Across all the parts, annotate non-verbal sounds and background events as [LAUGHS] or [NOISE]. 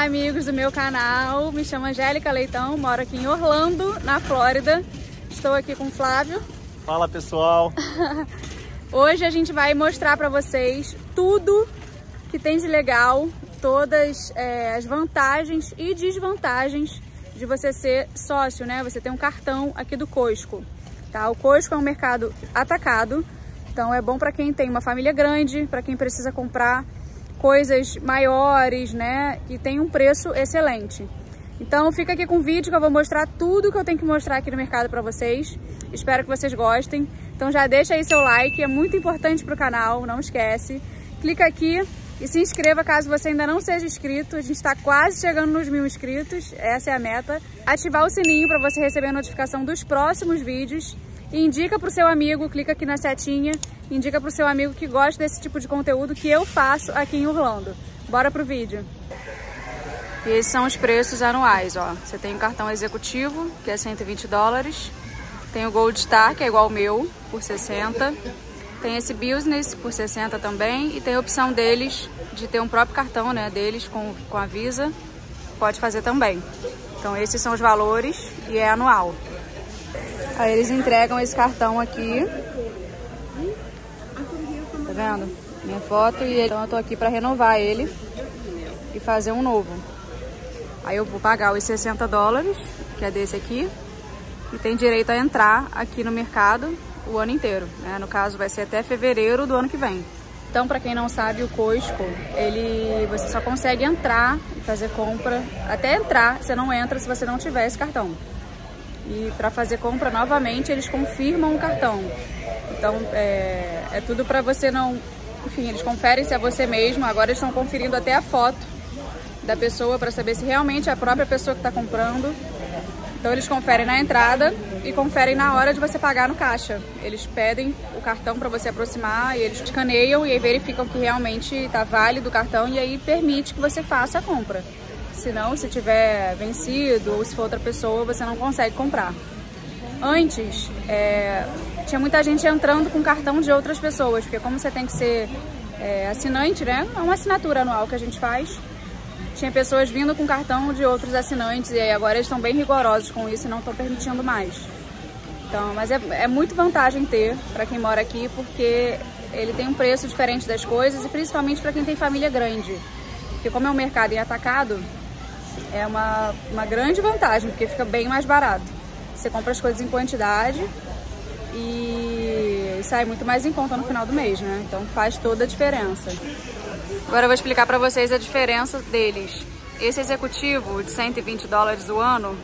Olá, amigos do meu canal. Me chamo Angélica Leitão, moro aqui em Orlando, na Flórida. Estou aqui com o Flávio. Fala, pessoal. [LAUGHS] Hoje a gente vai mostrar para vocês tudo que tem de legal, todas é, as vantagens e desvantagens de você ser sócio, né? Você tem um cartão aqui do Costco, tá? O Costco é um mercado atacado, então é bom para quem tem uma família grande, para quem precisa comprar coisas maiores, né? E tem um preço excelente. Então fica aqui com o vídeo que eu vou mostrar tudo que eu tenho que mostrar aqui no mercado para vocês. Espero que vocês gostem. Então já deixa aí seu like, é muito importante para o canal, não esquece. Clica aqui e se inscreva caso você ainda não seja inscrito. A gente está quase chegando nos mil inscritos, essa é a meta. Ativar o sininho para você receber a notificação dos próximos vídeos. Indica para o seu amigo, clica aqui na setinha, indica para o seu amigo que gosta desse tipo de conteúdo que eu faço aqui em Orlando. Bora pro vídeo. E esses são os preços anuais, ó. Você tem o cartão executivo, que é 120 dólares. Tem o Gold Star, que é igual ao meu, por 60. Tem esse Business por 60 também. E tem a opção deles de ter um próprio cartão, né, deles com, com a Visa. Pode fazer também. Então esses são os valores e é anual. Aí eles entregam esse cartão aqui. Tá vendo? Minha foto e então eu tô aqui para renovar ele e fazer um novo. Aí eu vou pagar os 60 dólares, que é desse aqui, e tem direito a entrar aqui no mercado o ano inteiro. Né? No caso, vai ser até fevereiro do ano que vem. Então, para quem não sabe, o Costco, ele, você só consegue entrar e fazer compra. Até entrar, você não entra se você não tiver esse cartão. E para fazer compra novamente, eles confirmam o cartão. Então é, é tudo para você não. Enfim, eles conferem se é você mesmo. Agora estão conferindo até a foto da pessoa para saber se realmente é a própria pessoa que está comprando. Então eles conferem na entrada e conferem na hora de você pagar no caixa. Eles pedem o cartão para você aproximar e eles escaneiam e aí verificam que realmente está válido o cartão e aí permite que você faça a compra. Senão, se tiver vencido ou se for outra pessoa, você não consegue comprar. Antes, é, tinha muita gente entrando com cartão de outras pessoas, porque como você tem que ser é, assinante, né? É uma assinatura anual que a gente faz. Tinha pessoas vindo com cartão de outros assinantes e aí agora eles estão bem rigorosos com isso e não estão permitindo mais. Então, mas é, é muito vantagem ter para quem mora aqui, porque ele tem um preço diferente das coisas e principalmente para quem tem família grande. Porque como é um mercado em atacado, é uma, uma grande vantagem, porque fica bem mais barato. Você compra as coisas em quantidade e sai muito mais em conta no final do mês, né? Então faz toda a diferença. Agora eu vou explicar para vocês a diferença deles. Esse executivo de 120 dólares o ano,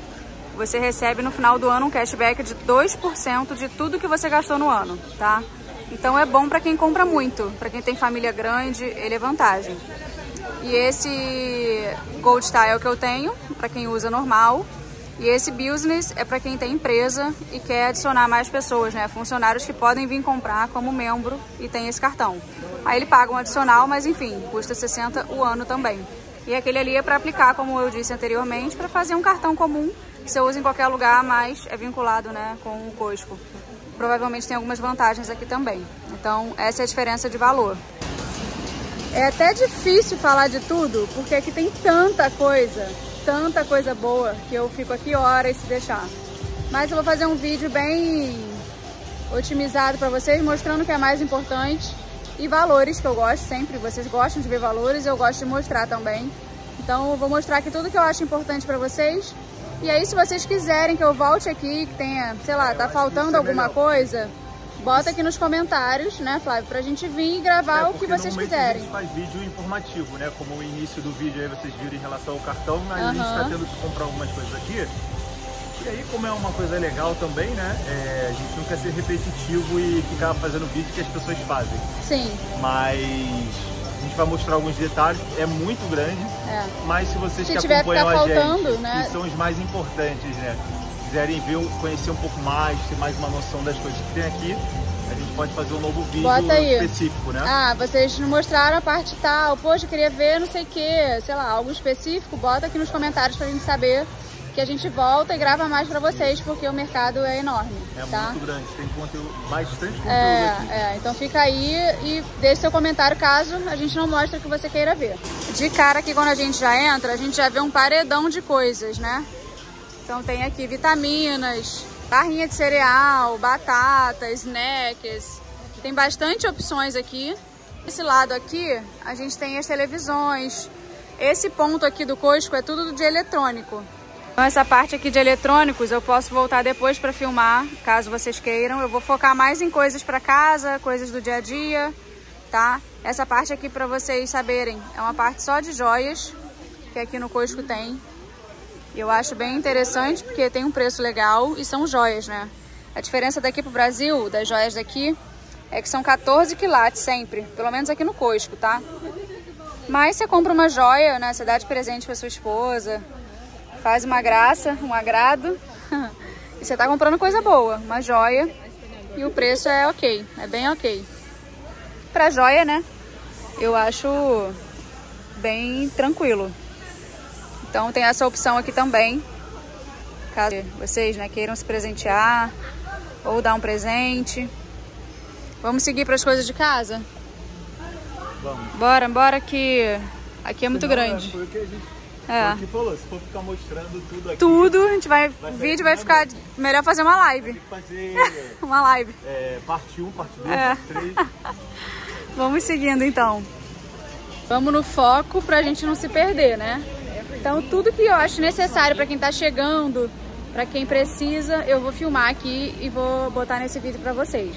você recebe no final do ano um cashback de 2% de tudo que você gastou no ano, tá? Então é bom para quem compra muito, para quem tem família grande, ele é vantagem. E esse Gold Style que eu tenho, para quem usa normal. E esse Business é para quem tem empresa e quer adicionar mais pessoas, né? Funcionários que podem vir comprar como membro e tem esse cartão. Aí ele paga um adicional, mas enfim, custa 60 o ano também. E aquele ali é para aplicar, como eu disse anteriormente, para fazer um cartão comum que você usa em qualquer lugar, mas é vinculado né, com o Costco. Provavelmente tem algumas vantagens aqui também. Então, essa é a diferença de valor. É até difícil falar de tudo, porque aqui tem tanta coisa, tanta coisa boa, que eu fico aqui horas se deixar. Mas eu vou fazer um vídeo bem otimizado para vocês, mostrando o que é mais importante e valores, que eu gosto sempre. Vocês gostam de ver valores, eu gosto de mostrar também. Então eu vou mostrar aqui tudo que eu acho importante para vocês. E aí, se vocês quiserem que eu volte aqui, que tenha, sei lá, tá faltando alguma coisa Bota aqui nos comentários, né, Flávio, pra gente vir e gravar é, o que vocês quiserem. A gente faz vídeo informativo, né? Como o início do vídeo aí vocês viram em relação ao cartão, mas a gente tá tendo que comprar algumas coisas aqui. E aí, como é uma coisa legal também, né? É, a gente não quer ser repetitivo e ficar fazendo vídeo que as pessoas fazem. Sim. Mas a gente vai mostrar alguns detalhes, é muito grande, é. mas se vocês se que acompanham a gente, né? que são os mais importantes, né? Quiserem ver, conhecer um pouco mais, ter mais uma noção das coisas que tem aqui, a gente pode fazer um novo vídeo específico, né? Ah, vocês não mostraram a parte tal, poxa, eu queria ver não sei o que, sei lá, algo específico, bota aqui nos comentários pra gente saber que a gente volta e grava mais pra vocês, porque o mercado é enorme. É tá? muito grande, tem conteúdo, bastante conteúdo É, aqui. é, então fica aí e deixe seu comentário caso a gente não mostre o que você queira ver. De cara aqui quando a gente já entra, a gente já vê um paredão de coisas, né? Então tem aqui vitaminas, barrinha de cereal, batata, snacks. Tem bastante opções aqui. Esse lado aqui, a gente tem as televisões. Esse ponto aqui do Costco é tudo de eletrônico. Então essa parte aqui de eletrônicos eu posso voltar depois para filmar, caso vocês queiram. Eu vou focar mais em coisas para casa, coisas do dia a dia, tá? Essa parte aqui para vocês saberem, é uma parte só de joias, que aqui no Costco tem. Eu acho bem interessante porque tem um preço legal e são joias, né? A diferença daqui pro Brasil, das joias daqui, é que são 14 quilates sempre, pelo menos aqui no Costco, tá? Mas você compra uma joia, né? Você dá de presente pra sua esposa, faz uma graça, um agrado. [LAUGHS] e você tá comprando coisa boa, uma joia. E o preço é ok, é bem ok. Pra joia, né? Eu acho bem tranquilo. Então tem essa opção aqui também. Caso vocês né, queiram se presentear ou dar um presente. Vamos seguir para as coisas de casa? Vamos. Bora, bora que aqui é muito Senão, grande. Foi o que a gente É. foi o que falou, se for ficar mostrando tudo aqui, Tudo, a gente vai, Vai o vídeo vai ficar dinâmico. melhor fazer uma live. tem que fazer [LAUGHS] Uma live. é, parte 1, parte 2, É. parte 3. [LAUGHS] Vamos seguindo então. Vamos no foco pra gente não se perder, né? Então tudo que eu acho necessário pra quem tá chegando, pra quem precisa, eu vou filmar aqui e vou botar nesse vídeo pra vocês.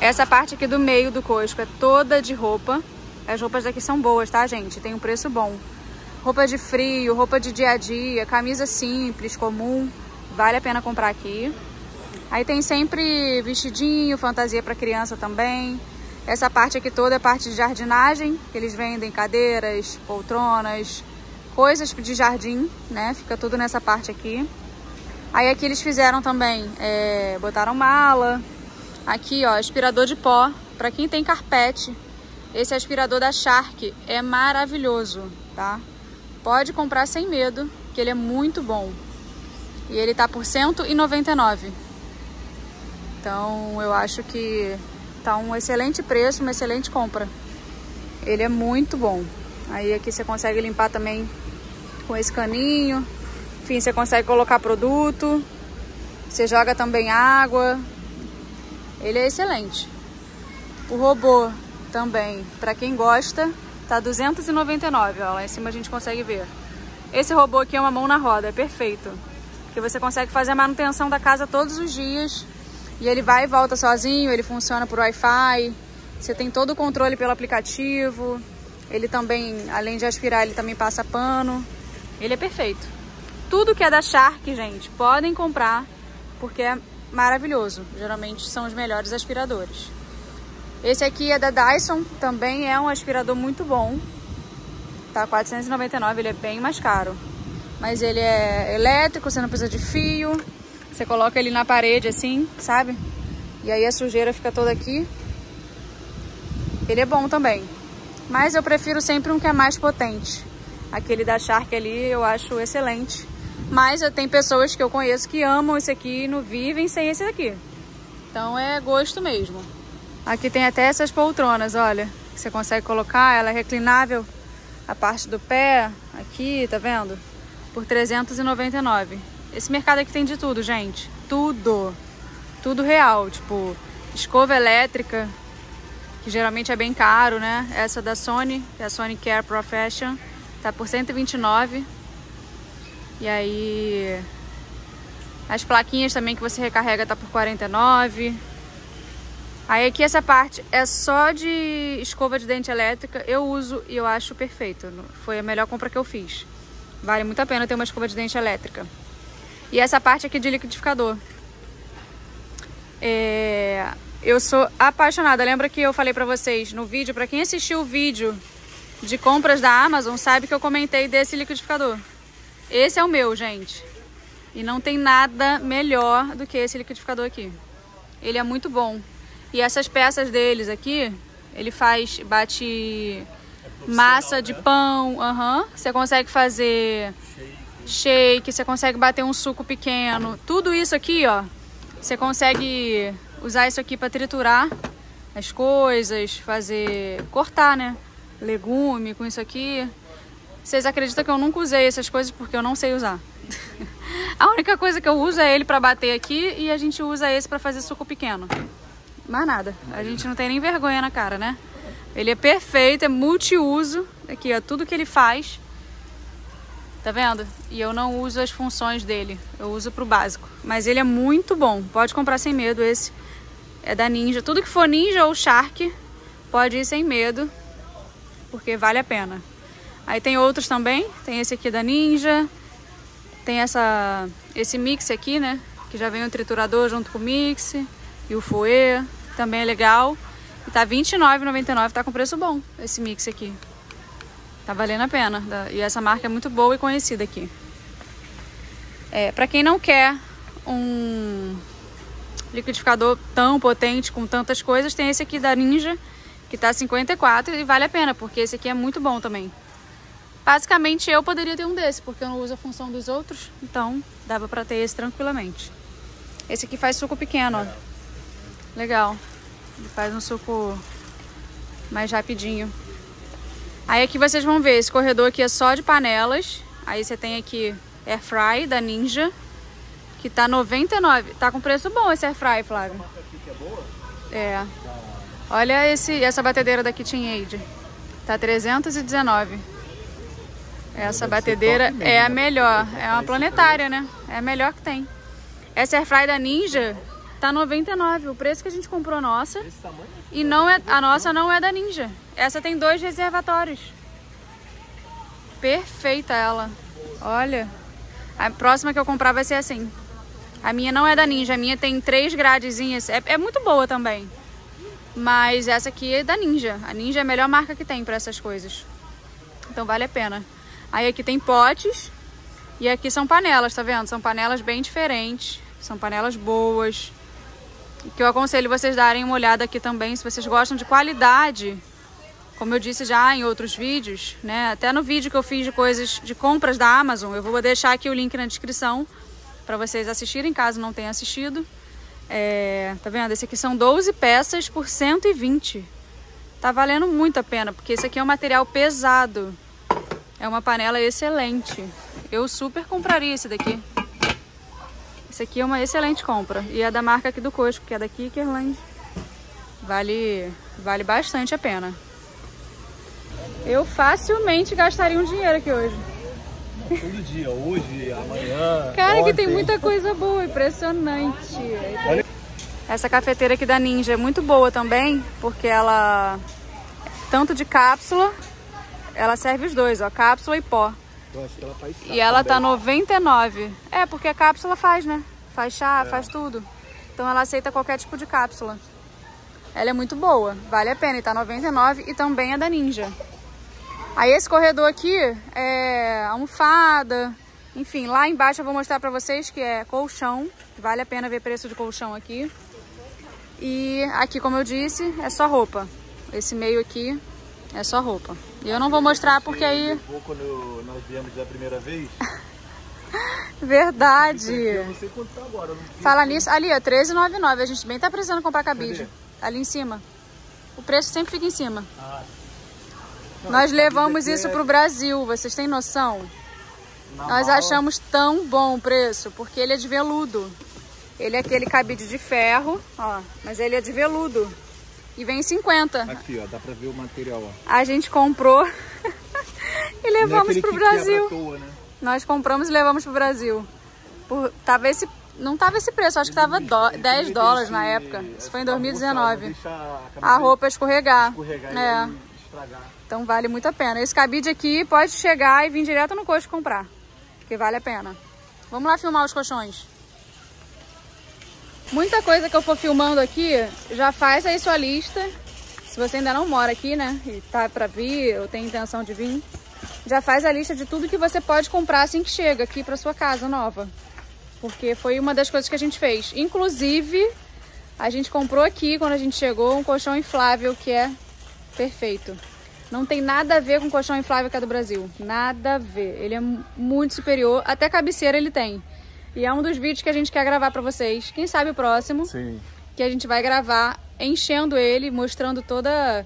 Essa parte aqui do meio do Costco é toda de roupa. As roupas daqui são boas, tá, gente? Tem um preço bom. Roupa de frio, roupa de dia a dia, camisa simples, comum. Vale a pena comprar aqui. Aí tem sempre vestidinho, fantasia para criança também. Essa parte aqui toda é parte de jardinagem, eles vendem cadeiras, poltronas, coisas de jardim, né? Fica tudo nessa parte aqui. Aí aqui eles fizeram também, é, botaram mala. Aqui, ó, aspirador de pó. Para quem tem carpete, esse aspirador da Shark é maravilhoso, tá? Pode comprar sem medo, que ele é muito bom. E ele tá por R$ 199. Então eu acho que tá um excelente preço, uma excelente compra. Ele é muito bom. Aí aqui você consegue limpar também com esse caninho. Enfim, você consegue colocar produto. Você joga também água. Ele é excelente. O robô também, para quem gosta, tá 299, ó, lá em cima a gente consegue ver. Esse robô aqui é uma mão na roda, é perfeito. Porque você consegue fazer a manutenção da casa todos os dias. E ele vai e volta sozinho, ele funciona por Wi-Fi. Você tem todo o controle pelo aplicativo. Ele também, além de aspirar, ele também passa pano. Ele é perfeito. Tudo que é da Shark, gente, podem comprar, porque é maravilhoso. Geralmente são os melhores aspiradores. Esse aqui é da Dyson, também é um aspirador muito bom. Tá 499, ele é bem mais caro. Mas ele é elétrico, você não precisa de fio. Você coloca ele na parede assim, sabe? E aí a sujeira fica toda aqui. Ele é bom também. Mas eu prefiro sempre um que é mais potente. Aquele da Shark ali eu acho excelente. Mas eu tenho pessoas que eu conheço que amam esse aqui e não vivem sem esse aqui. Então é gosto mesmo. Aqui tem até essas poltronas, olha. Que você consegue colocar, ela é reclinável. A parte do pé, aqui, tá vendo? Por 399. Esse mercado aqui tem de tudo, gente. Tudo. Tudo real. Tipo, escova elétrica, que geralmente é bem caro, né? Essa da Sony, que é a Sony Care Profession, tá por 129. E aí as plaquinhas também que você recarrega tá por 49. Aí aqui essa parte é só de escova de dente elétrica. Eu uso e eu acho perfeito. Foi a melhor compra que eu fiz. Vale muito a pena ter uma escova de dente elétrica. E essa parte aqui de liquidificador. É... Eu sou apaixonada. Lembra que eu falei pra vocês no vídeo, pra quem assistiu o vídeo de compras da Amazon, sabe que eu comentei desse liquidificador. Esse é o meu, gente. E não tem nada melhor do que esse liquidificador aqui. Ele é muito bom. E essas peças deles aqui, ele faz, bate massa de pão, aham. Você consegue fazer shake, você consegue bater um suco pequeno. Tudo isso aqui, ó, você consegue usar isso aqui para triturar as coisas, fazer, cortar, né? Legume com isso aqui. Vocês acreditam que eu nunca usei essas coisas porque eu não sei usar. [LAUGHS] a única coisa que eu uso é ele para bater aqui e a gente usa esse para fazer suco pequeno. Mais nada. A gente não tem nem vergonha na cara, né? Ele é perfeito, é multiuso. Aqui, ó, tudo que ele faz. Tá vendo? E eu não uso as funções dele. Eu uso pro básico. Mas ele é muito bom. Pode comprar sem medo. Esse é da Ninja. Tudo que for Ninja ou Shark, pode ir sem medo. Porque vale a pena. Aí tem outros também. Tem esse aqui da Ninja. Tem essa, esse mix aqui, né? Que já vem o triturador junto com o mix. E o fouet. Também é legal. E tá R$29,99, tá com preço bom esse mix aqui. Tá valendo a pena. E essa marca é muito boa e conhecida aqui. É, pra quem não quer um liquidificador tão potente, com tantas coisas, tem esse aqui da Ninja, que tá 54 e vale a pena, porque esse aqui é muito bom também. Basicamente eu poderia ter um desse, porque eu não uso a função dos outros, então dava pra ter esse tranquilamente. Esse aqui faz suco pequeno, ó. Legal. Ele faz um suco mais rapidinho. Aí aqui vocês vão ver, esse corredor aqui é só de panelas. Aí você tem aqui Air Fry da Ninja, que tá 99. Tá com preço bom esse Air Fry, Flávio. É. Olha esse, essa batedeira da KitchenAid. Tá 319. Essa batedeira é a melhor. É uma planetária, né? É a melhor que tem. Essa Air Fry da Ninja Tá 99, o preço que a gente comprou nossa. E não é, a nossa não é da Ninja. Essa tem dois reservatórios. Perfeita ela. Olha. A próxima que eu comprar vai ser assim. A minha não é da Ninja, a minha tem três gradezinhas. É, é muito boa também. Mas essa aqui é da Ninja. A Ninja é a melhor marca que tem para essas coisas. Então vale a pena. Aí aqui tem potes. E aqui são panelas, tá vendo? São panelas bem diferentes. São panelas boas que eu aconselho vocês darem uma olhada aqui também, se vocês gostam de qualidade, como eu disse já em outros vídeos, né? Até no vídeo que eu fiz de coisas de compras da Amazon, eu vou deixar aqui o link na descrição para vocês assistirem, caso não tenham assistido. É, tá vendo? Esse aqui são 12 peças por 120. Tá valendo muito a pena, porque esse aqui é um material pesado. É uma panela excelente. Eu super compraria esse daqui. Esse aqui é uma excelente compra. E é da marca aqui do Cosco, que é da Kickerland. Vale, vale bastante a pena. Eu facilmente gastaria um dinheiro aqui hoje. Todo dia, hoje, amanhã. Cara, ontem. que tem muita coisa boa, impressionante. Essa cafeteira aqui da Ninja é muito boa também, porque ela, tanto de cápsula, ela serve os dois, ó, cápsula e pó. Eu acho que ela faz chá E ela tá também. tá 99. É, porque a cápsula faz, né? Faz chá, é. faz tudo. Então ela aceita qualquer tipo de cápsula. Ela é muito boa, vale a pena. E tá 99 e também é da Ninja. Aí esse corredor aqui é almofada. Enfim, lá embaixo eu vou mostrar pra vocês que é colchão. Vale a pena ver preço de colchão aqui. E aqui, como eu disse, é só roupa. Esse meio aqui é só roupa. E eu não vou mostrar porque aí... Quando nós viemos da primeira vez... [LAUGHS] Verdade. Eu não sei quanto tá agora. Fala nisso, ali ó, 13,99. A gente bem tá precisando comprar cabide. Cadê? Ali em cima. O preço sempre fica em cima. Ah. Nós levamos isso é... pro Brasil, vocês têm noção? Nós achamos tão bom o preço, porque ele é de veludo. Ele é aquele cabide de ferro, ó, mas ele é de veludo. E vem 50. Aqui, ó, dá pra ver o material, ó. A gente comprou [LAUGHS] e levamos pro Brasil. Toa, né? Nós compramos e levamos pro Brasil. Por, tava esse, não tava esse preço, acho que tava do, 10 dólares na época. Isso foi em 2019. A roupa escorregar. escorregar é. Então vale muito a pena. Esse cabide aqui pode chegar e vir direto no coxo comprar. Porque vale a pena. Vamos lá filmar os colchões. Muita coisa que eu for filmando aqui, já faz aí sua lista. Se você ainda não mora aqui, né, e tá pra vir, ou tem intenção de vir, já faz a lista de tudo que você pode comprar assim que chega aqui pra sua casa nova. Porque foi uma das coisas que a gente fez. Inclusive, a gente comprou aqui, quando a gente chegou, um colchão inflável que é perfeito. Não tem nada a ver com o colchão inflável que é do Brasil. Nada a ver. Ele é muito superior. Até cabeceira ele tem. E é um dos vídeos que a gente quer gravar para vocês. Quem sabe o próximo. Sim. Que a gente vai gravar enchendo ele, mostrando toda,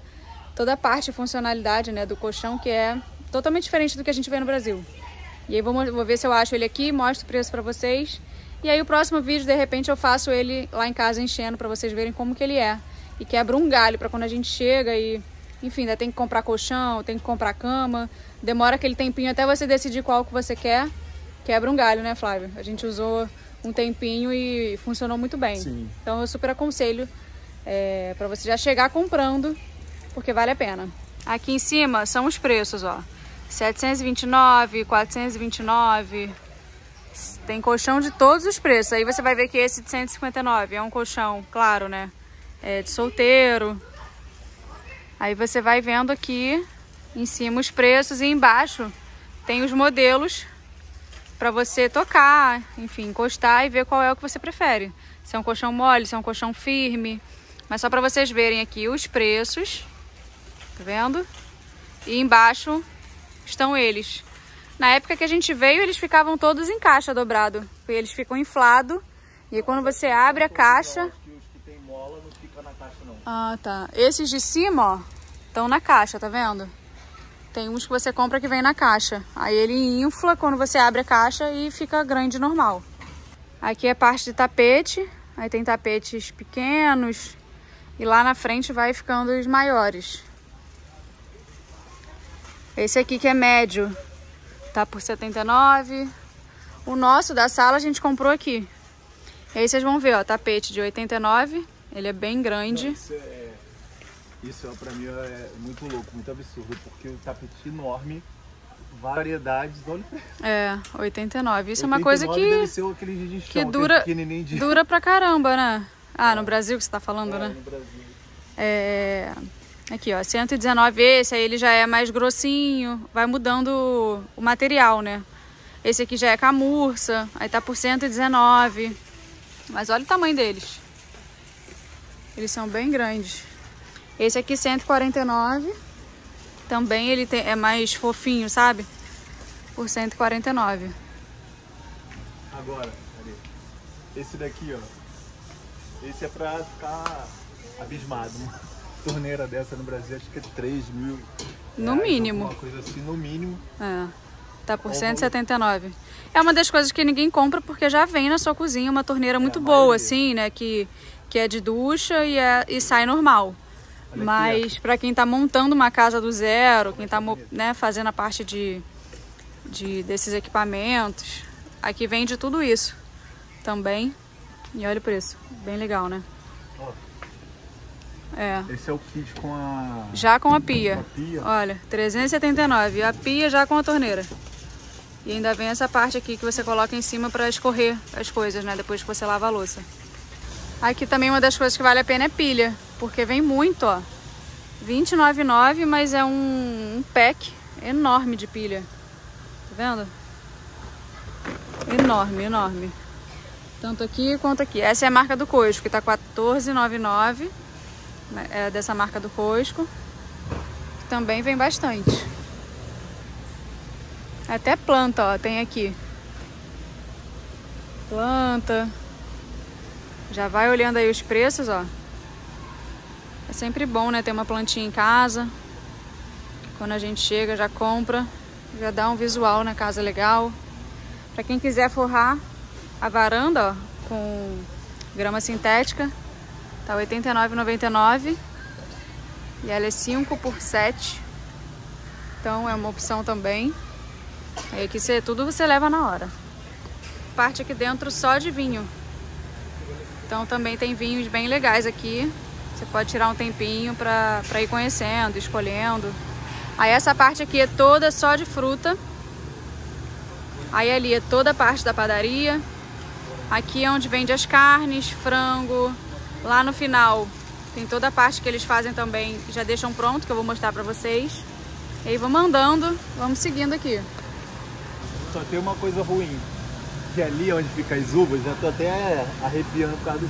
toda a parte e funcionalidade né, do colchão, que é totalmente diferente do que a gente vê no Brasil. E aí vou, vou ver se eu acho ele aqui, mostro o preço para vocês. E aí o próximo vídeo, de repente, eu faço ele lá em casa enchendo para vocês verem como que ele é. E quebra um galho para quando a gente chega e... Enfim, ainda tem que comprar colchão, tem que comprar cama. Demora aquele tempinho até você decidir qual que você quer. Quebra um galho, né, Flávio? A gente usou um tempinho e funcionou muito bem. Sim. Então eu super aconselho é, para você já chegar comprando, porque vale a pena. Aqui em cima são os preços, ó. 729, 429. Tem colchão de todos os preços. Aí você vai ver que esse de 159 é um colchão, claro, né? É de solteiro. Aí você vai vendo aqui em cima os preços e embaixo tem os modelos para você tocar, enfim, encostar e ver qual é o que você prefere. Se é um colchão mole, se é um colchão firme. Mas só para vocês verem aqui os preços. Tá vendo? E embaixo estão eles. Na época que a gente veio, eles ficavam todos em caixa dobrado. Eles ficam inflados. E quando você abre a caixa... Ah, tá. Esses de cima, ó, estão na caixa, tá vendo? Tem uns que você compra que vem na caixa. Aí ele infla quando você abre a caixa e fica grande normal. Aqui é parte de tapete. Aí tem tapetes pequenos. E lá na frente vai ficando os maiores. Esse aqui que é médio, tá por 79. O nosso da sala a gente comprou aqui. E aí vocês vão ver, ó, tapete de 89. Ele é bem grande. Não, isso, é, isso é, pra mim é muito louco, muito absurdo, porque o tapete enorme, variedades, olha É, 89. Isso 89 é uma coisa que, deve ser aquele de chão, que dura, de... dura pra caramba, né? Ah, é. no Brasil que você tá falando, é, né? no Brasil. É... Aqui, ó, 119 esse, aí ele já é mais grossinho, vai mudando o material, né? Esse aqui já é camurça, aí tá por 119. Mas olha o tamanho deles. Eles são bem grandes. Esse aqui 149. Também ele tem, é mais fofinho, sabe? Por 149. Agora, ali. Esse daqui, ó. Esse é pra ficar abismado [LAUGHS] torneira dessa no Brasil, acho que é 3 mil. No reais, mínimo. Uma coisa assim, no mínimo. É. Tá por 179. É uma das coisas que ninguém compra porque já vem na sua cozinha uma torneira é, muito boa, assim, né? Que, que é de ducha e, é, e sai normal. Olha Mas para quem tá montando uma casa do zero, quem tá né, fazendo a parte de, de desses equipamentos, aqui vende tudo isso também. E olha o preço, bem legal, né? É. Esse é o kit com a... Já com a pia. Com a pia. Olha, 379. A pia já com a torneira. E ainda vem essa parte aqui que você coloca em cima para escorrer as coisas, né? Depois que você lava a louça. Aqui também uma das coisas que vale a pena é pilha. Porque vem muito, ó. 29,9, mas é um, um pack enorme de pilha. Tá vendo? Enorme, enorme. Tanto aqui quanto aqui. Essa é a marca do coxo, que tá 14,99 né, é dessa marca do Rosco. Também vem bastante. Até planta, ó, tem aqui. Planta. Já vai olhando aí os preços, ó. É sempre bom, né, ter uma plantinha em casa. Quando a gente chega, já compra. Já dá um visual na casa legal. Pra quem quiser forrar a varanda, ó, com grama sintética, Tá R$ 89,99 e ela é 5 por 7. Então é uma opção também. Aí aqui você, tudo você leva na hora. Parte aqui dentro só de vinho. Então também tem vinhos bem legais aqui. Você pode tirar um tempinho pra ir conhecendo, escolhendo. Aí essa parte aqui é toda só de fruta. Aí ali é toda a parte da padaria. Aqui é onde vende as carnes, frango, Lá no final tem toda a parte que eles fazem também, já deixam pronto, que eu vou mostrar pra vocês. E aí vamos andando, vamos seguindo aqui. Só tem uma coisa ruim, que ali onde fica as uvas, já tô até arrepiando por causa do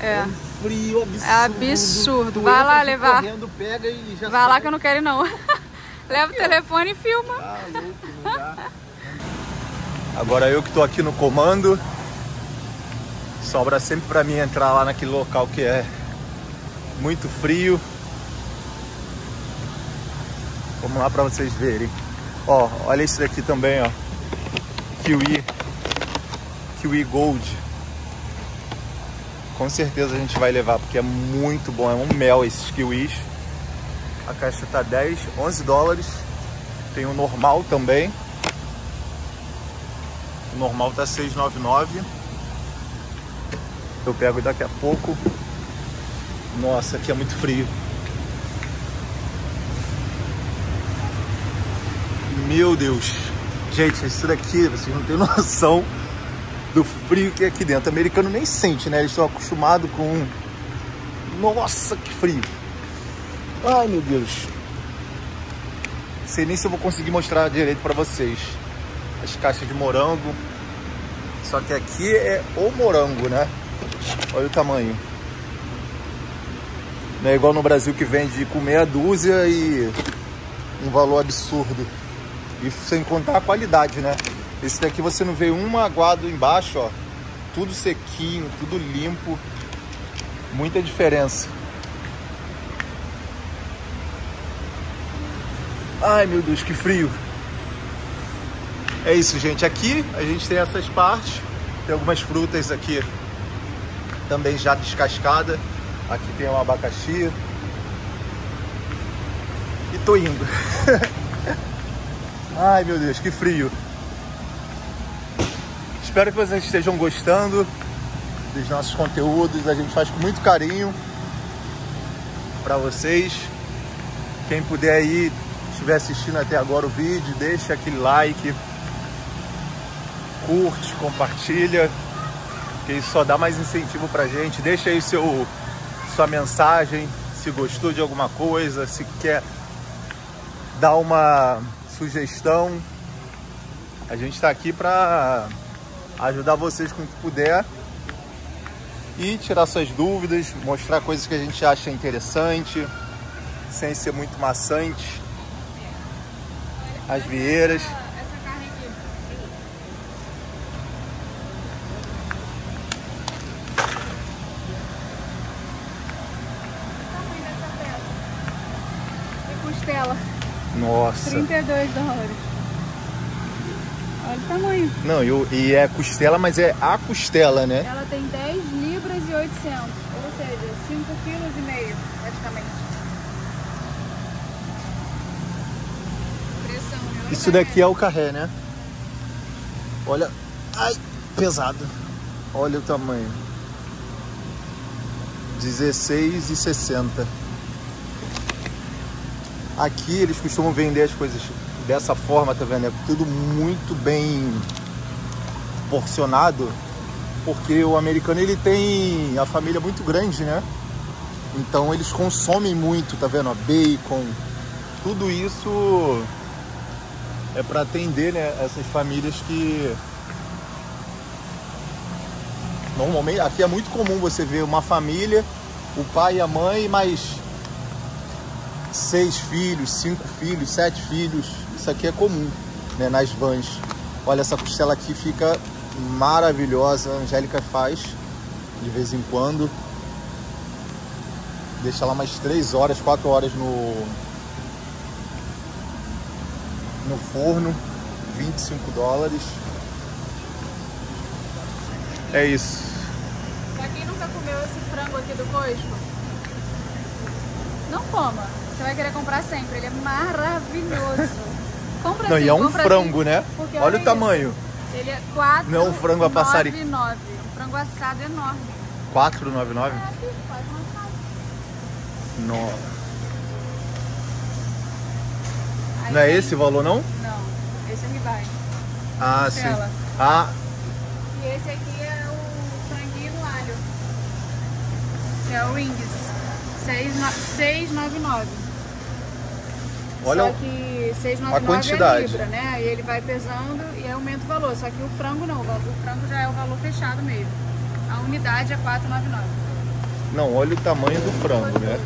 é. é um frio absurdo. É absurdo. Vai lá levar. Correndo, pega e já Vai sai. lá que eu não quero não. [LAUGHS] Leva o telefone e filma. Ah, louco, não dá. Agora eu que tô aqui no comando. Sobra sempre pra mim entrar lá naquele local que é muito frio. Vamos lá pra vocês verem. Ó, olha esse daqui também, ó. Kiwi. Kiwi Gold. Com certeza a gente vai levar, porque é muito bom. É um mel esses kiwis. A caixa tá 10, 11 dólares. Tem o normal também. O normal tá 6,99. Eu pego daqui a pouco. Nossa, aqui é muito frio. Meu Deus. Gente, isso daqui, vocês não têm [LAUGHS] noção do frio que é aqui dentro. O americano nem sente, né? Eles estão acostumados com... Nossa, que frio. Ai, meu Deus. Sei nem se eu vou conseguir mostrar direito para vocês. As caixas de morango. Só que aqui é o morango, né? Olha o tamanho. Não é igual no Brasil que vende com meia dúzia e um valor absurdo. E sem contar a qualidade, né? Esse daqui você não vê um aguado embaixo, ó. Tudo sequinho, tudo limpo. Muita diferença. Ai, meu Deus, que frio. É isso, gente. Aqui a gente tem essas partes. Tem algumas frutas aqui também já descascada. Aqui tem um abacaxi. E tô indo. [LAUGHS] Ai, meu Deus, que frio. Espero que vocês estejam gostando dos nossos conteúdos. A gente faz com muito carinho para vocês. Quem puder aí, estiver assistindo até agora o vídeo, deixa aquele like, curte, compartilha, que isso só dá mais incentivo pra gente. Deixa aí seu, sua mensagem, se gostou de alguma coisa, se quer dar uma sugestão. A gente está aqui para ajudar vocês com o que puder e tirar suas dúvidas, mostrar coisas que a gente acha interessante, sem ser muito maçante. As vieiras. costela. Nossa. 32 dólares. Olha o tamanho. Não, e, e é costela, mas é a costela, né? Ela tem 10 libras e 800, ou seja, 5 quilos e meio, praticamente. Pressão, né? Isso daqui é o carré, né? Olha, ai, pesado. Olha o tamanho. 16,60. Aqui eles costumam vender as coisas dessa forma, tá vendo? É tudo muito bem porcionado, porque o americano ele tem a família muito grande, né? Então eles consomem muito, tá vendo? Bacon, tudo isso é para atender, né, essas famílias que normalmente aqui é muito comum você ver uma família, o pai e a mãe, mais seis filhos, cinco filhos, sete filhos. Isso aqui é comum né, nas vans. Olha, essa costela aqui fica maravilhosa. A Angélica faz de vez em quando. Deixa ela mais três horas, quatro horas no, no forno. 25 dólares. É isso. Pra quem nunca comeu esse frango aqui do Costco, não coma. Você vai querer comprar sempre. Ele é maravilhoso. Compra Não, e é um frango, né? Olha o tamanho. Ele é 4 Não é um frango a passari- 9,9. Um frango assado enorme. 4,99? É aqui, quase um assado. Nossa. Aí Não é tem- esse o valor, não? Não, esse é ribeye. Ah, sim. Costela. Ah, E esse aqui é o franguinho no alho. Que é o wings. 6,99. olha Só que 6,99 a quantidade. é libra, né? Aí ele vai pesando e aí aumenta o valor. Só que o frango não, o frango já é o valor fechado mesmo. A unidade é 4,99. Não, olha o tamanho do frango, né?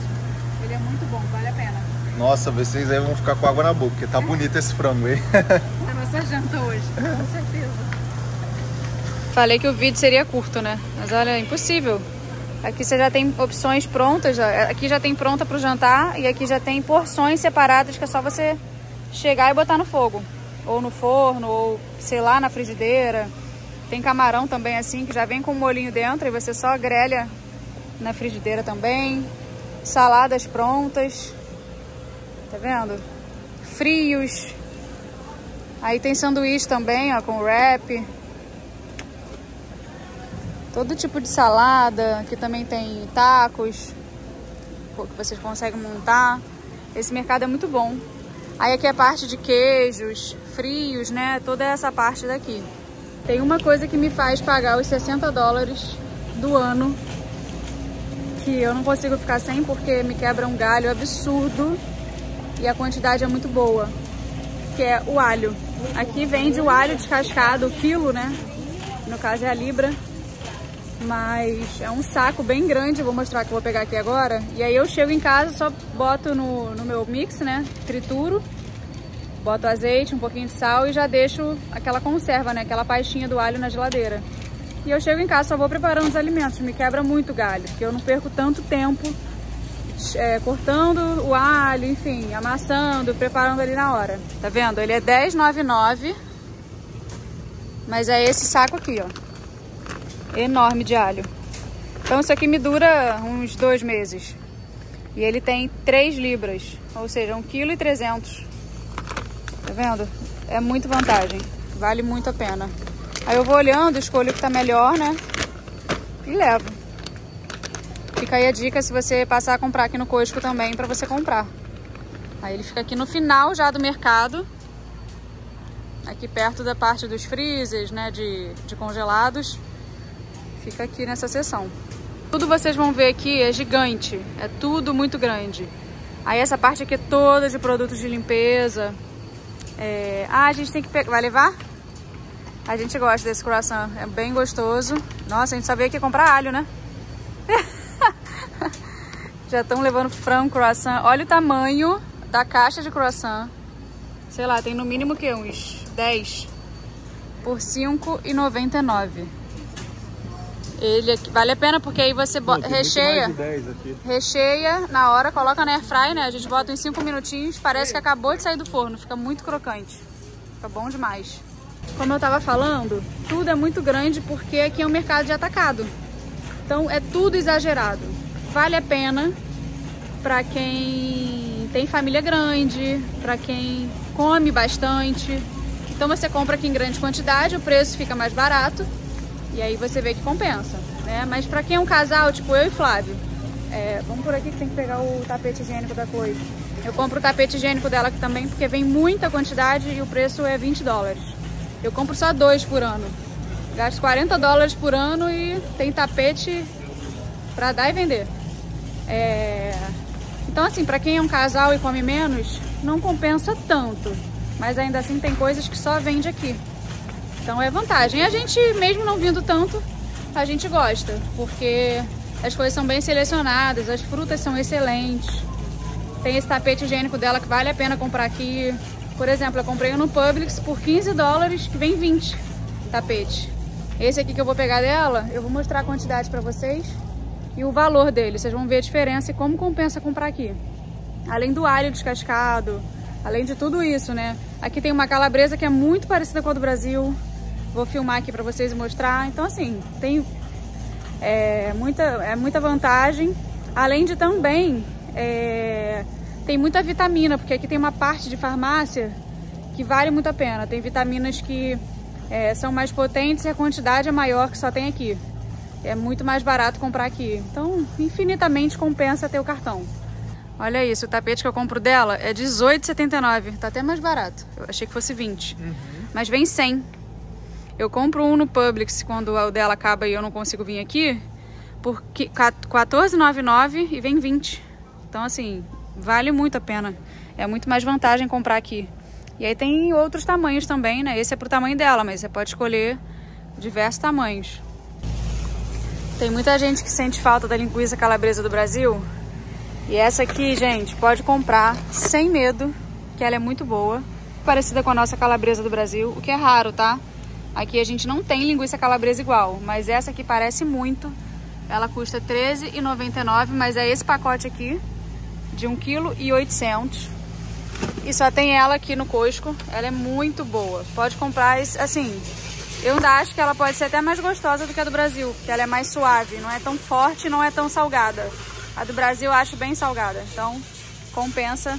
Ele é muito bom, vale a pena. Nossa, vocês aí vão ficar com água na boca, porque tá bonito esse frango aí. [LAUGHS] É a nossa janta hoje, com certeza. Falei que o vídeo seria curto, né? Mas olha, é impossível. Aqui você já tem opções prontas, aqui já tem pronta para o jantar e aqui já tem porções separadas que é só você chegar e botar no fogo. Ou no forno, ou sei lá, na frigideira. Tem camarão também assim, que já vem com um molinho dentro e você só grelha na frigideira também. Saladas prontas. Tá vendo? Frios. Aí tem sanduíche também, ó, com wrap. Todo tipo de salada. Aqui também tem tacos. Que vocês conseguem montar. Esse mercado é muito bom. Aí aqui é a parte de queijos, frios, né? Toda essa parte daqui. Tem uma coisa que me faz pagar os 60 dólares do ano que eu não consigo ficar sem porque me quebra um galho absurdo e a quantidade é muito boa, que é o alho. Aqui vende o alho descascado, o quilo, né? No caso é a libra, mas é um saco bem grande, vou mostrar que eu vou pegar aqui agora. E aí eu chego em casa, só boto no, no meu mix, né? Trituro, boto azeite, um pouquinho de sal e já deixo aquela conserva, né? Aquela pastinha do alho na geladeira. E eu chego em casa, só vou preparando os alimentos, me quebra muito galho, porque eu não perco tanto tempo é, cortando o alho, enfim, amassando, preparando ali na hora. Tá vendo? Ele é R$10,99, mas é esse saco aqui, ó. Enorme de alho. Então isso aqui me dura uns dois meses. E ele tem 3 libras, ou seja, 1,3 kg. Tá vendo? É muito vantagem. Vale muito a pena. Aí eu vou olhando, escolho o que tá melhor, né? E levo. Fica aí a dica se você passar a comprar aqui no Costco também para você comprar. Aí ele fica aqui no final já do mercado. Aqui perto da parte dos freezers, né? De, de congelados. Fica aqui nessa seção. Tudo vocês vão ver aqui é gigante. É tudo muito grande. Aí essa parte aqui é toda de produtos de limpeza. É... Ah, a gente tem que pegar... Vai levar? A gente gosta desse croissant, é bem gostoso. Nossa, a gente só veio aqui comprar alho, né? [LAUGHS] Já estão levando frango croissant. Olha o tamanho da caixa de croissant. Sei lá, tem no mínimo que uns 10 por R$ 5,99. Ele aqui, vale a pena porque aí você bota, recheia, recheia na hora, coloca na airfryer, né? A gente bota em 5 minutinhos, parece que acabou de sair do forno, fica muito crocante. Fica bom demais. Como eu estava falando, tudo é muito grande porque aqui é um mercado de atacado. Então é tudo exagerado. Vale a pena para quem tem família grande, para quem come bastante. Então você compra aqui em grande quantidade, o preço fica mais barato e aí você vê que compensa. Né? Mas para quem é um casal, tipo eu e Flávio, é, vamos por aqui que tem que pegar o tapete higiênico da coisa. Eu compro o tapete higiênico dela também porque vem muita quantidade e o preço é 20 dólares. Eu compro só dois por ano. Gasto 40 dólares por ano e tem tapete para dar e vender. É... Então, assim, para quem é um casal e come menos, não compensa tanto. Mas ainda assim tem coisas que só vende aqui. Então é vantagem. A gente, mesmo não vindo tanto, a gente gosta. Porque as coisas são bem selecionadas, as frutas são excelentes. Tem esse tapete higiênico dela que vale a pena comprar aqui. Por exemplo, eu comprei um no Publix por 15 dólares, que vem 20 tapete. Esse aqui que eu vou pegar dela, eu vou mostrar a quantidade para vocês e o valor dele. Vocês vão ver a diferença e como compensa comprar aqui. Além do alho descascado, além de tudo isso, né? Aqui tem uma calabresa que é muito parecida com a do Brasil. Vou filmar aqui para vocês e mostrar. Então, assim, tem é, muita, é muita vantagem. Além de também é, tem muita vitamina, porque aqui tem uma parte de farmácia que vale muito a pena. Tem vitaminas que é, são mais potentes e a quantidade é maior que só tem aqui. É muito mais barato comprar aqui. Então, infinitamente compensa ter o cartão. Olha isso, o tapete que eu compro dela é R$18,79. Tá até mais barato. Eu achei que fosse 20. Uhum. Mas vem 100. Eu compro um no Publix quando o dela acaba e eu não consigo vir aqui por R$14,99 e vem 20. Então, assim, vale muito a pena. É muito mais vantagem comprar aqui. E aí tem outros tamanhos também, né? Esse é pro tamanho dela, mas você pode escolher diversos tamanhos. Tem muita gente que sente falta da linguiça calabresa do Brasil. E essa aqui, gente, pode comprar sem medo, que ela é muito boa. Parecida com a nossa calabresa do Brasil, o que é raro, tá? Aqui a gente não tem linguiça calabresa igual, mas essa aqui parece muito. Ela custa R$13,99, mas é esse pacote aqui, de 1,8 kg. E só tem ela aqui no Costco. Ela é muito boa. Pode comprar, assim, eu ainda acho que ela pode ser até mais gostosa do que a do Brasil, porque ela é mais suave, não é tão forte, não é tão salgada. A do Brasil eu acho bem salgada, então compensa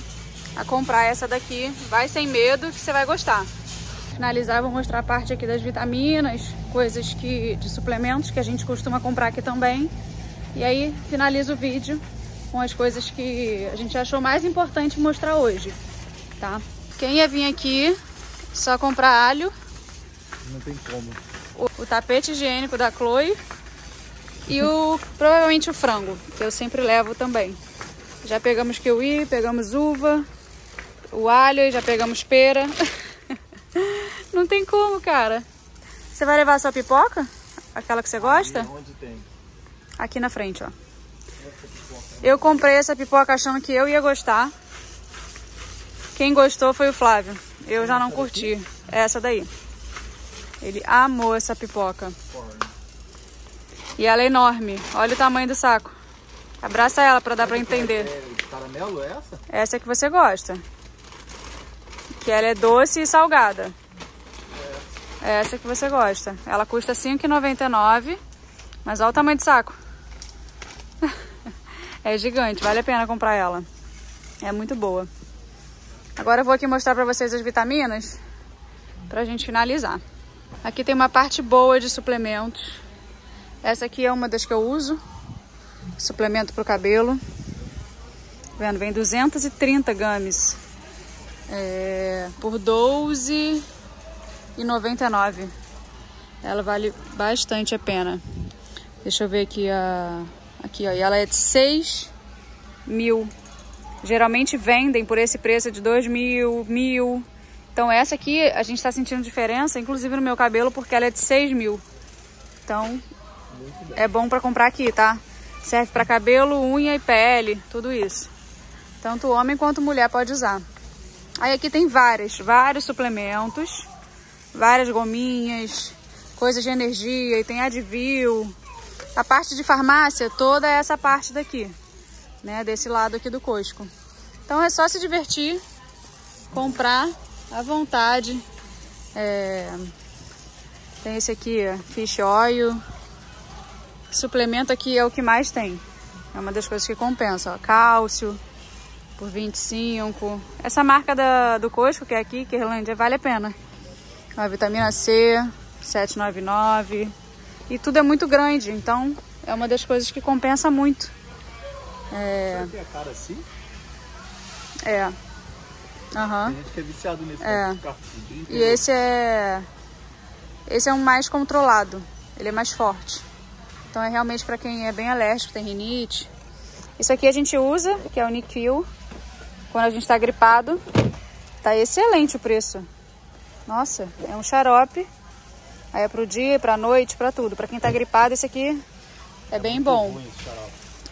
a comprar essa daqui. Vai sem medo que você vai gostar. Finalizar, vou mostrar a parte aqui das vitaminas, coisas que de suplementos que a gente costuma comprar aqui também. E aí finalizo o vídeo com as coisas que a gente achou mais importante mostrar hoje, tá? Quem ia vir aqui, só comprar alho, não tem como. O, o tapete higiênico da Chloe e o provavelmente o frango, que eu sempre levo também. Já pegamos kiwi, pegamos uva, o alho e já pegamos pera. [LAUGHS] Não tem como, cara. Você vai levar a sua pipoca? Aquela que você gosta? onde tem? Aqui na frente, ó. Eu comprei essa pipoca achando que eu ia gostar. Quem gostou foi o Flávio. Eu já não curti. Essa daí. Ele amou essa pipoca. E ela é enorme. Olha o tamanho do saco. Abraça ela para dar para entender. É caramelo é essa? Essa é que você gosta. Que ela é doce e salgada. É essa que você gosta. Ela custa R$ 5,99. Mas olha o tamanho do saco. [LAUGHS] é gigante, vale a pena comprar ela. É muito boa. Agora eu vou aqui mostrar para vocês as vitaminas pra gente finalizar. Aqui tem uma parte boa de suplementos. Essa aqui é uma das que eu uso. Suplemento para o cabelo. Tá vendo? Vem 230 games. É, por 12,99. Ela vale bastante a pena. Deixa eu ver aqui a... Aqui, ó. E ela é de 6 mil. Geralmente vendem por esse preço de 2 mil, mil. Então essa aqui a gente está sentindo diferença, inclusive no meu cabelo, porque ela é de 6 mil. Então é bom para comprar aqui, tá? Serve para cabelo, unha e pele, tudo isso. Tanto homem quanto mulher pode usar. Aí aqui tem vários, vários suplementos, várias gominhas, coisas de energia, e tem Advil. A parte de farmácia, toda essa parte daqui, né? Desse lado aqui do Costco. Então é só se divertir, comprar à vontade. É... Tem esse aqui, Fish Oil. Suplemento aqui é o que mais tem. É uma das coisas que compensa. Ó. Cálcio por 25. Essa marca da, do Costco, que é aqui, Irlândia, vale a pena. A vitamina C, 799. E tudo é muito grande, então é uma das coisas que compensa muito. É... Você tem a cara assim? É. Uhum. Tem gente que é viciado nesse é. E esse é esse é um mais controlado. Ele é mais forte. Então é realmente para quem é bem alérgico, tem rinite. Isso aqui a gente usa, que é o Nikil, quando a gente está gripado. Tá excelente o preço. Nossa, é um xarope. Aí é pro dia, pra noite, pra tudo. Pra quem tá gripado, esse aqui é, é bem bom.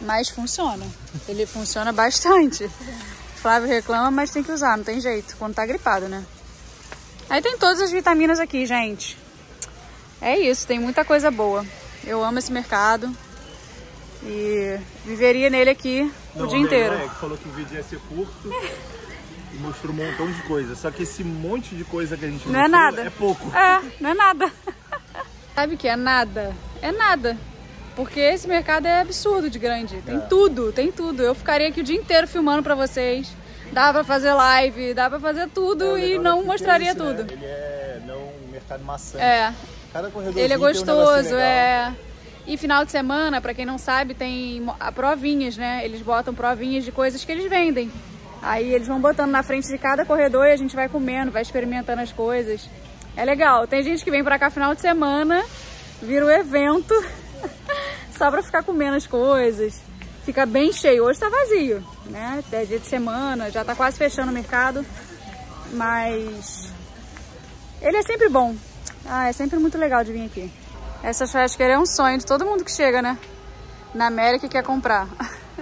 Mas funciona. Ele funciona bastante. Flávio reclama, mas tem que usar, não tem jeito, quando tá gripado, né? Aí tem todas as vitaminas aqui, gente. É isso, tem muita coisa boa. Eu amo esse mercado e viveria nele aqui não, o dia inteiro. É, que falou que o vídeo ia ser curto e mostrou um montão de coisa. Só que esse monte de coisa que a gente não é nada. é pouco. É, não é nada. [LAUGHS] Sabe que é nada? É nada. Porque esse mercado é absurdo de grande. Tem é. tudo, tem tudo. Eu ficaria aqui o dia inteiro filmando pra vocês. Dá pra fazer live, dá pra fazer tudo é, e não mostraria isso, tudo. Né? Ele é não um mercado maçante. É. Cada Ele é gostoso, um é. E final de semana, para quem não sabe, tem provinhas, né? Eles botam provinhas de coisas que eles vendem. Aí eles vão botando na frente de cada corredor e a gente vai comendo, vai experimentando as coisas. É legal. Tem gente que vem pra cá final de semana, vira o evento [LAUGHS] só pra ficar comendo as coisas. Fica bem cheio. Hoje tá vazio, né? É dia de semana, já tá quase fechando o mercado. Mas ele é sempre bom. Ah, é sempre muito legal de vir aqui. Essa churrasqueira é um sonho de todo mundo que chega, né? Na América e quer comprar.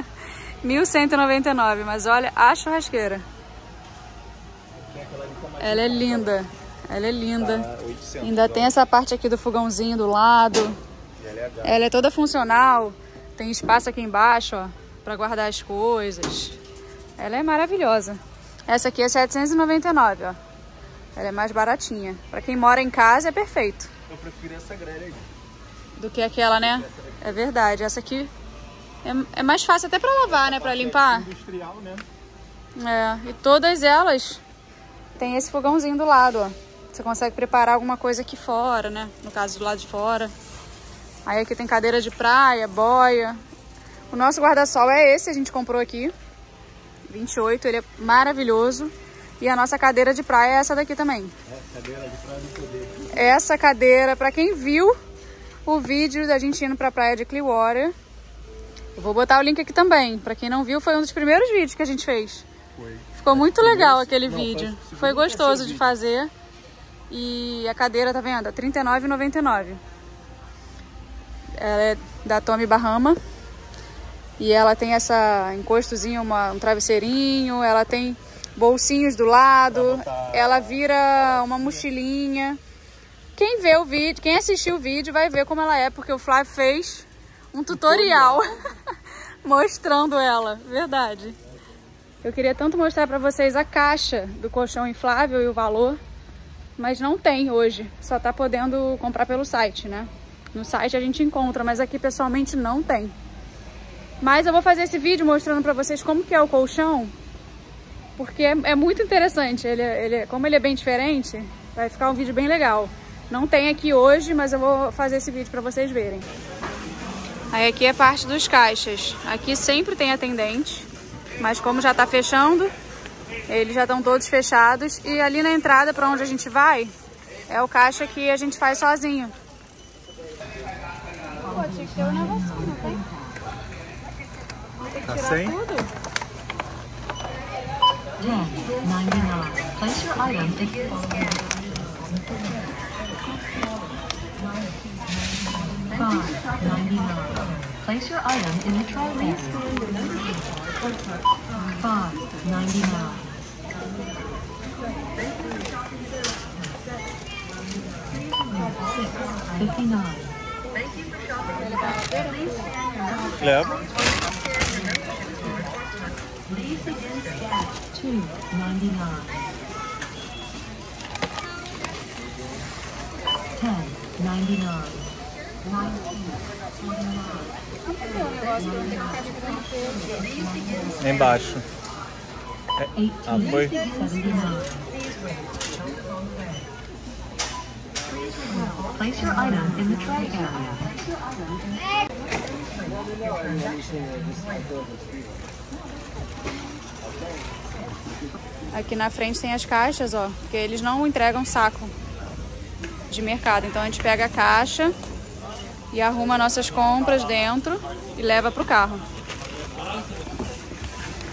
[LAUGHS] 1199, mas olha a churrasqueira. Ela é linda. Ela é linda. Tá, Ainda tem essa parte aqui do fogãozinho do lado. Ela é toda funcional. Tem espaço aqui embaixo, ó, para guardar as coisas. Ela é maravilhosa. Essa aqui é 799, ó. Ela é mais baratinha. Para quem mora em casa é perfeito. Eu prefiro essa grelha aí. Do que aquela, né? É verdade. Essa aqui é, é mais fácil até para lavar, né? Para limpar. Industrial, né? É. E todas elas tem esse fogãozinho do lado, ó. Você consegue preparar alguma coisa aqui fora, né? No caso do lado de fora. Aí aqui tem cadeira de praia, boia. O nosso guarda-sol é esse, a gente comprou aqui. 28, ele é maravilhoso. E a nossa cadeira de praia é essa daqui também. É, cadeira de praia do poder. Essa cadeira, para quem viu o vídeo da gente indo pra praia de Clearwater, eu vou botar o link aqui também. Para quem não viu, foi um dos primeiros vídeos que a gente fez. Foi. Ficou muito legal aquele não, vídeo. Foi, foi gostoso de fazer. E a cadeira, tá vendo? R$ 39,99. Ela é da Tommy Bahama. E ela tem essa encostozinho, uma, um travesseirinho, ela tem bolsinhos do lado, ela vira uma mochilinha. Quem vê o vídeo, quem assistiu o vídeo vai ver como ela é, porque o Flávio fez um tutorial [LAUGHS] mostrando ela, verdade. Eu queria tanto mostrar para vocês a caixa do colchão inflável e o valor, mas não tem hoje, só tá podendo comprar pelo site, né? No site a gente encontra, mas aqui pessoalmente não tem. Mas eu vou fazer esse vídeo mostrando para vocês como que é o colchão, porque é, é muito interessante. Ele, ele, como ele é bem diferente, vai ficar um vídeo bem legal. Não tem aqui hoje, mas eu vou fazer esse vídeo para vocês verem. Aí aqui é parte dos caixas. Aqui sempre tem atendente, mas como já está fechando, eles já estão todos fechados. E ali na entrada para onde a gente vai, é o caixa que a gente faz sozinho. Pô, tinha que ter um negocinho, não tem? Tá sem? tudo. $5.99. Place your item in the trolley. $5.99. $6.59. Thank you for shopping. Two ninety nine. Ten ninety nine. Embaixo. É, ah, foi. Place your item in the tray area. Aqui na frente tem as caixas, ó, porque eles não entregam saco de mercado. Então a gente pega a caixa e arruma nossas compras dentro e leva pro carro.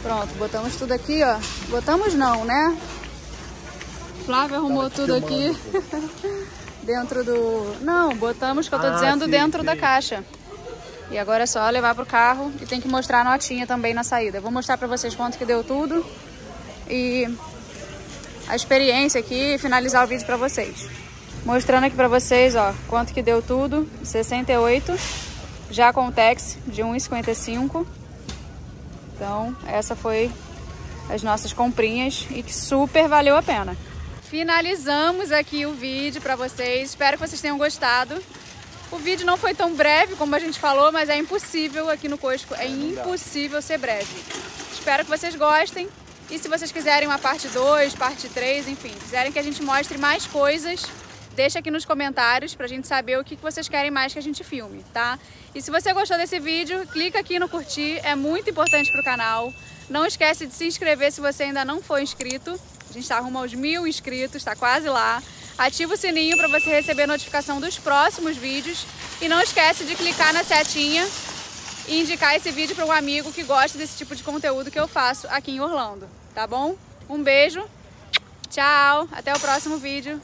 Pronto, botamos tudo aqui, ó. Botamos não, né? Flávio arrumou tudo aqui [LAUGHS] dentro do... Não, botamos, que eu tô ah, dizendo, sim, dentro sim. da caixa. E agora é só levar pro carro e tem que mostrar a notinha também na saída. Eu vou mostrar pra vocês quanto que deu tudo e a experiência aqui e finalizar o vídeo para vocês. Mostrando aqui para vocês, ó, quanto que deu tudo, 68, já com o Tex de 1,55. Então, essa foi as nossas comprinhas e que super valeu a pena. Finalizamos aqui o vídeo para vocês, espero que vocês tenham gostado. O vídeo não foi tão breve como a gente falou, mas é impossível aqui no Cosco, é impossível ser breve. Espero que vocês gostem. E se vocês quiserem uma parte 2, parte 3, enfim, quiserem que a gente mostre mais coisas, deixa aqui nos comentários pra gente saber o que vocês querem mais que a gente filme, tá? E se você gostou desse vídeo, clica aqui no curtir, é muito importante pro canal. Não esquece de se inscrever se você ainda não for inscrito. A gente tá rumo aos mil inscritos, tá quase lá. Ativa o sininho para você receber notificação dos próximos vídeos. E não esquece de clicar na setinha e indicar esse vídeo para um amigo que gosta desse tipo de conteúdo que eu faço aqui em Orlando, tá bom? Um beijo, tchau, até o próximo vídeo.